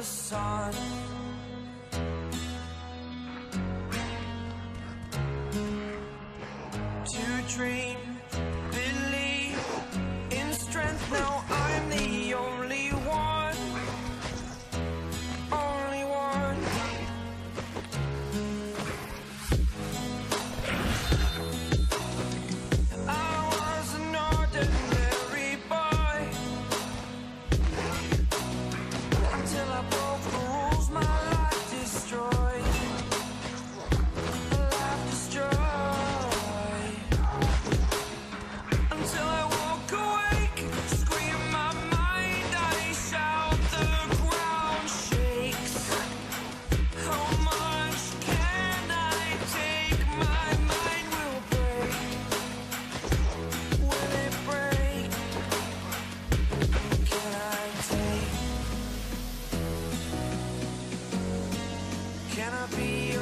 the sun To dream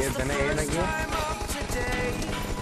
Give the name again.